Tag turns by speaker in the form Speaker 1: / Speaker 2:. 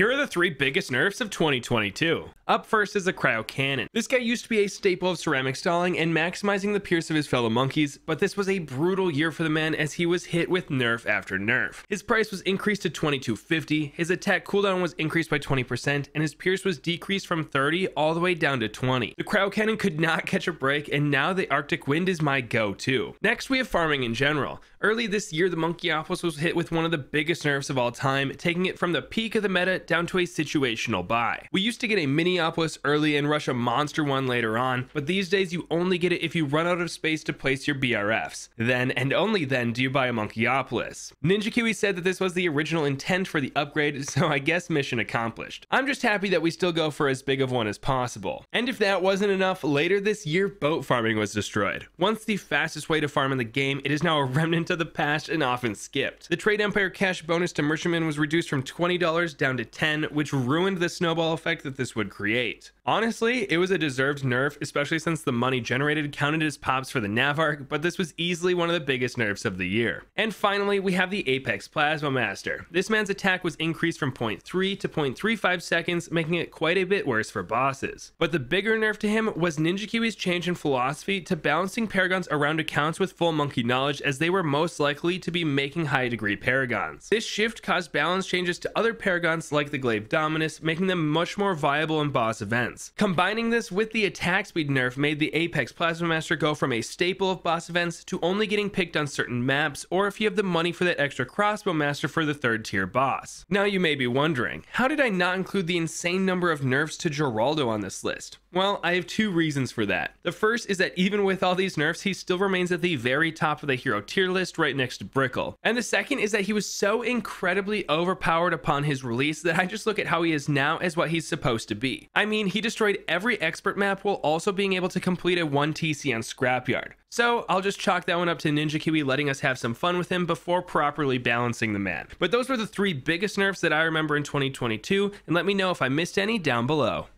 Speaker 1: Here are the three biggest nerfs of 2022. Up first is the Cryo Cannon. This guy used to be a staple of ceramic stalling and maximizing the pierce of his fellow monkeys, but this was a brutal year for the man as he was hit with nerf after nerf. His price was increased to 2250, his attack cooldown was increased by 20%, and his pierce was decreased from 30 all the way down to 20. The Cryo Cannon could not catch a break, and now the Arctic Wind is my go-to. Next, we have farming in general. Early this year, the Monkeyopolis was hit with one of the biggest nerfs of all time, taking it from the peak of the meta down to a situational buy. We used to get a Monkeyopolis early and rush a monster one later on, but these days you only get it if you run out of space to place your BRFs. Then, and only then, do you buy a Monkeyopolis. Ninja Kiwi said that this was the original intent for the upgrade, so I guess mission accomplished. I'm just happy that we still go for as big of one as possible. And if that wasn't enough, later this year, boat farming was destroyed. Once the fastest way to farm in the game, it is now a remnant of the past and often skipped. The Trade Empire cash bonus to Merchantman was reduced from $20 down to 10, which ruined the snowball effect that this would create. Honestly, it was a deserved nerf, especially since the money generated counted as pops for the Navarch, but this was easily one of the biggest nerfs of the year. And finally, we have the Apex Plasma Master. This man's attack was increased from 0.3 to 0.35 seconds, making it quite a bit worse for bosses. But the bigger nerf to him was Ninja Kiwi's change in philosophy to balancing Paragons around accounts with full monkey knowledge as they were most likely to be making high degree Paragons. This shift caused balance changes to other Paragons like the Glaive Dominus, making them much more viable in boss events. Combining this with the attack speed nerf made the Apex Plasma Master go from a staple of boss events to only getting picked on certain maps, or if you have the money for that extra Crossbow Master for the third tier boss. Now you may be wondering, how did I not include the insane number of nerfs to Geraldo on this list? Well, I have two reasons for that. The first is that even with all these nerfs, he still remains at the very top of the hero tier list right next to Brickell. And the second is that he was so incredibly overpowered upon his release that I just look at how he is now as what he's supposed to be. I mean, he destroyed every expert map while also being able to complete a 1 TC on Scrapyard. So I'll just chalk that one up to Ninja Kiwi letting us have some fun with him before properly balancing the man. But those were the three biggest nerfs that I remember in 2022, and let me know if I missed any down below.